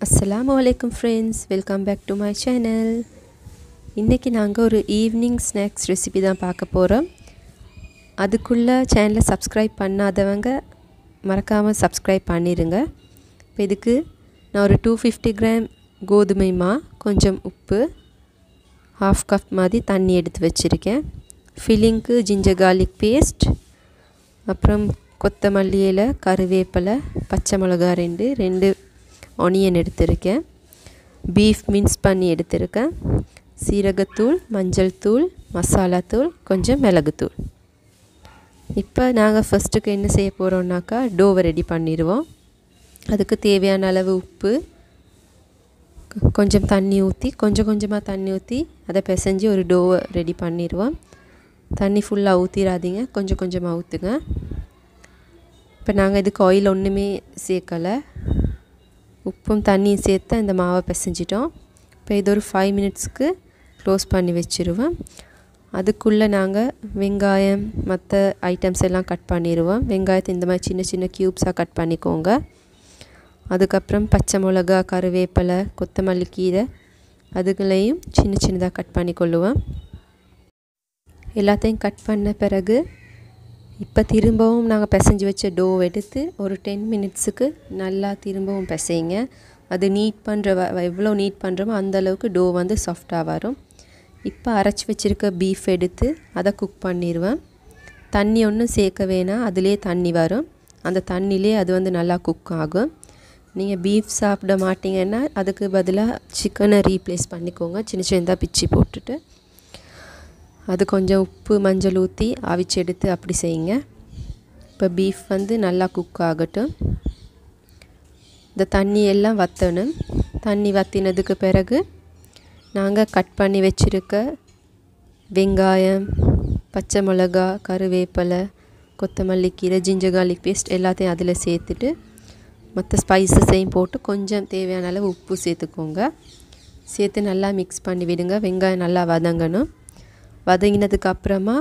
அஸ்ஸலாமு வலைக்கம் friends welcome back to my channel இன்றைக்கி நாங்கள் ஒரு ஈவினிங் ஸ்நாக்ஸ் ரெசிபி தான் பார்க்க போகிறோம் அதுக்குள்ளே சேனலை சப்ஸ்கிரைப் பண்ணாதவங்க மறக்காமல் சப்ஸ்கிரைப் பண்ணிடுங்க இப்போ இதுக்கு நான் ஒரு டூ ஃபிஃப்டி கிராம் கோதுமை மா கொஞ்சம் உப்பு ஹாஃப் கப் மாதிரி தண்ணி எடுத்து வச்சுருக்கேன். ஃபில்லிங்க்கு ஜிஞ்சர் கார்லிக் பேஸ்ட் அப்புறம் கொத்தமல்லி இலை கருவேப்பிலை பச்சை மிளகா ரெண்டு ரெண்டு ஆனியன் எடுத்திருக்கேன். பீஃப் மின்ஸ் பண்ணி எடுத்திருக்கேன். சீரகத்தூள் மஞ்சள் தூள் மசாலாத்தூள் கொஞ்சம் மிளகுத்தூள் இப்போ நாங்கள் ஃபஸ்ட்டுக்கு என்ன செய்ய போகிறோம்னாக்கா டோவை ரெடி பண்ணிடுவோம் அதுக்கு தேவையான அளவு உப்பு கொஞ்சம் தண்ணி ஊற்றி கொஞ்சம் கொஞ்சமாக தண்ணி ஊற்றி அதை பிசைஞ்சு ஒரு டோவை ரெடி பண்ணிடுவோம் தண்ணி ஃபுல்லாக ஊற்றிடாதீங்க கொஞ்சம் கொஞ்சமாக ஊற்றுங்க இப்போ நாங்கள் இதுக்கு ஆயில் ஒன்றுமே சேர்க்கலை. உப்பும் தண்ணியும் சேர்த்து இந்த மாவை பிசைஞ்சிட்டோம். இப்போ இது ஒரு ஃபைவ் மினிட்ஸ்க்கு க்ளோஸ் பண்ணி வச்சுருவேன் அதுக்குள்ளே நாங்கள் வெங்காயம் மற்ற ஐட்டம்ஸ் எல்லாம் கட் பண்ணிடுவோம் வெங்காயத்தை இந்த மாதிரி சின்ன சின்ன க்யூப்ஸாக கட் பண்ணிக்கோங்க. அதுக்கப்புறம் பச்சை மிளகா கருவேப்பிலை கொத்தமல்லி கீரை அதுகளையும் சின்ன சின்னதாக கட் பண்ணி கொள்ளுவேன் எல்லாத்தையும் கட் பண்ண பிறகு இப்போ திரும்பவும் நாங்கள் பிசைஞ்சு வச்ச டோ எடுத்து ஒரு டென் மினிட்ஸுக்கு நல்லா திரும்பவும் பிசைங்க. அது நீட் பண்ணுற வ எவ்வளோ நீட் பண்ணுறோமோ அந்தளவுக்கு டோ வந்து சாஃப்டாக வரும். இப்போ அரைச்சி வச்சுருக்க பீஃப் எடுத்து அதை குக் பண்ணிடுவேன் தண்ணி ஒன்றும் சேர்க்க வேணாம் அதிலே தண்ணி வரும். அந்த தண்ணிலே அது வந்து நல்லா குக் ஆகும். நீங்கள் பீஃப் சாப்பிட மாட்டிங்கன்னா அதுக்கு பதிலாக சிக்கனை ரீப்ளேஸ் பண்ணிக்கோங்க. சின்ன சின்னதாக பிச்சு போட்டுட்டு. அது கொஞ்சம் உப்பு மஞ்சள் ஊற்றி அவிச்சு எடுத்து அப்படி செய்யுங்க. இப்போ பீஃப் வந்து நல்லா குக் ஆகட்டும். இந்த தண்ணி எல்லாம் வற்றணும் தண்ணி வற்றினதுக்கு பிறகு நாங்கள் கட் பண்ணி வச்சுருக்க வெங்காயம் பச்சை மிளகா கருவேப்பிலை கொத்தமல்லி கீரை ஜிஞ்சர் கார்லிக் பேஸ்ட் எல்லாத்தையும் அதில் சேர்த்துட்டு மற்ற ஸ்பைசஸையும் போட்டு கொஞ்சம் தேவையான அளவு உப்பு சேர்த்துக்கோங்க. சேர்த்து நல்லா மிக்ஸ் பண்ணி விடுங்க. வெங்காயம் நல்லா வதங்கணும். வதங்கினதுக்கு அப்புறமா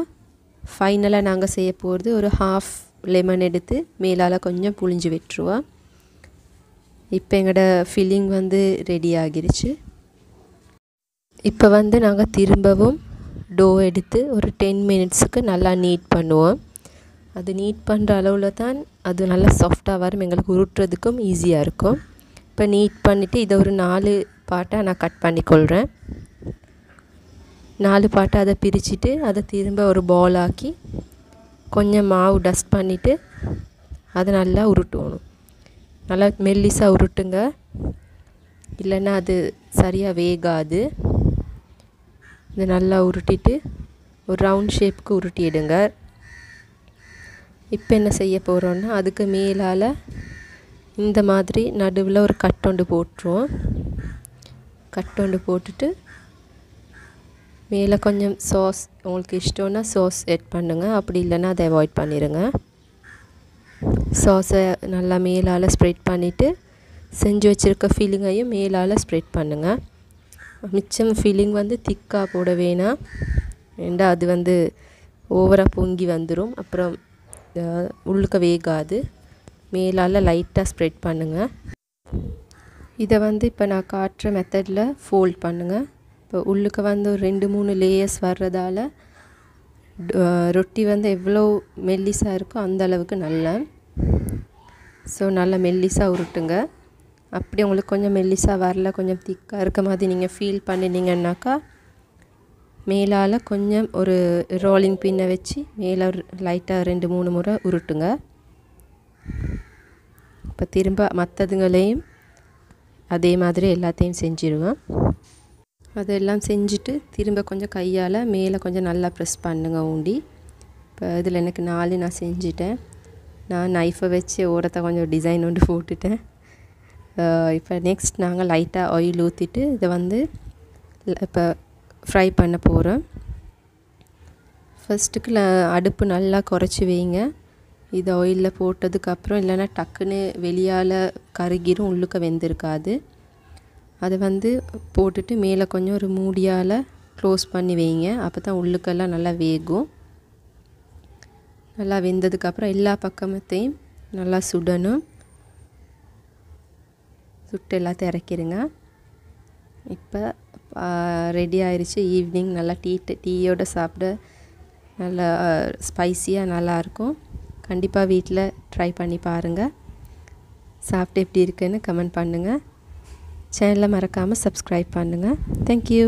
ஃபைனலாக நாங்கள் செய்ய போகிறது ஒரு ஹாஃப் லெமன் எடுத்து மேலால் கொஞ்சம் புழிஞ்சு விட்டுருவோம் இப்போ எங்களோட ஃபில்லிங் வந்து ரெடி ஆகிருச்சு. இப்போ வந்து நாங்கள் திரும்பவும் டோ எடுத்து ஒரு டென் மினிட்ஸுக்கு நல்லா நீட் பண்ணுவோம். அது நீட் பண்ணுற அளவில் தான் அது நல்லா சாஃப்டாக வரும். எங்களுக்கு உருட்டுறதுக்கும் ஈஸியாக இருக்கும். இப்போ நீட் பண்ணிவிட்டு இதை ஒரு நாலு பாட்டாக நான் கட் பண்ணிக்கொள்கிறேன் நாலு பாட்டை அதை பிரிச்சுட்டு அதை திரும்ப ஒரு பால் ஆக்கி கொஞ்சம் மாவு டஸ்ட் பண்ணிவிட்டு அதை நல்லா உருட்டணும். நல்லா மெல்லிஸாக உருட்டுங்க. இல்லைன்னா அது சரியாக வேகாது. இதை நல்லா உருட்டிட்டு ஒரு ரவுண்ட் ஷேப்புக்கு உருட்டிடுங்க. இப்போ என்ன செய்ய போகிறோன்னா அதுக்கு மேலால் இந்த மாதிரி நடுவில் ஒரு கட்டொண்டு போட்டுருவோம். கட்டொண்டு போட்டுட்டு மேலே கொஞ்சம் சாஸ் உங்களுக்கு இஷ்டம்னா சாஸ் ஆட் பண்ணுங்கள் அப்படி இல்லைன்னா அதை அவாய்ட் பண்ணிடுங்க சாஸை நல்லா மேலால் ஸ்ப்ரெட் பண்ணிவிட்டு செஞ்சு வச்சுருக்க ஃபீலிங்கையும் மேலால் ஸ்ப்ரெட் பண்ணுங்கள் மிச்சம் ஃபீலிங் வந்து திக்காக போட வேணாம். ஏண்டா அது வந்து ஓவராக பொங்கி வந்துடும் அப்புறம் உள்ளுக்க வேகாது. மேலால் லைட்டாக ஸ்ப்ரெட் பண்ணுங்கள் இதை வந்து இப்போ நான் காட்டுற மெத்தடில் ஃபோல்ட் பண்ணுங்கள் இப்போ உள்ளுக்கு வந்து ஒரு ரெண்டு மூணு லேயர்ஸ் வர்றதால ரொட்டி வந்து எவ்வளோ மெல்லிஸாக இருக்கோ அந்த அளவுக்கு நல்லா. ஸோ நல்லா மெல்லிஸாக உருட்டுங்க. அப்படி உங்களுக்கு கொஞ்சம் மெல்லிஸாக வரல கொஞ்சம் திக்காக இருக்க மாதிரி நீங்கள் ஃபீல் பண்ணினீங்கன்னாக்கா மேலால் கொஞ்சம் ஒரு ரோலிங் பின்னை வச்சு மேலே லைட்டாக ரெண்டு மூணு முறை உருட்டுங்க. இப்போ திரும்ப மற்றதுங்களையும் அதே மாதிரி எல்லாத்தையும் செஞ்சிடுவேன் அதெல்லாம் செஞ்சுட்டு திரும்ப கொஞ்சம் கையால் மேலே கொஞ்சம் நல்லா ப்ரெஸ் பண்ணுங்க ஊண்டி. இப்போ இதில் எனக்கு நாலு நான் செஞ்சிட்டேன். நான் நைஃபை வச்சு ஓரத்தை கொஞ்சம் டிசைன் ஒன்று போட்டுட்டேன். இப்போ நெக்ஸ்ட் நாங்கள் லைட்டாக ஆயில் ஊற்றிட்டு இதை வந்து இப்போ ஃப்ரை பண்ண போகிறோம் ஃபஸ்ட்டுக்கு அடுப்பு நல்லா குறைச்சி வைங்க. இது ஆயிலில் போட்டதுக்கப்புறம் இல்லைன்னா டக்குன்னு வெளியால் கருகிரும் உள்ளுக்க வெந்திருக்காது. அதை வந்து போட்டுட்டு மேலே கொஞ்சம் ஒரு மூடியால் க்ளோஸ் பண்ணி வைங்க. அப்போ தான் உள்ளுக்கெல்லாம் நல்லா வேகும். நல்லா வெந்ததுக்கப்புறம் எல்லா பக்கமத்தையும் நல்லா சுடணும். சுட்டு எல்லாத்தையும் இறக்கிடுங்க. இப்போ ரெடி ஆயிடுச்சு ஈவினிங் நல்லா டீ டீயோடு சாப்பிட நல்லா ஸ்பைஸியாக நல்லாயிருக்கும் கண்டிப்பாக வீட்டில் ட்ரை பண்ணி பாருங்கள் சாப்பிட்டு எப்படி இருக்குன்னு கமெண்ட் பண்ணுங்கள் சேனலை மறக்காமல் சப்ஸ்கிரைப் பண்ணுங்கள் தேங்க்யூ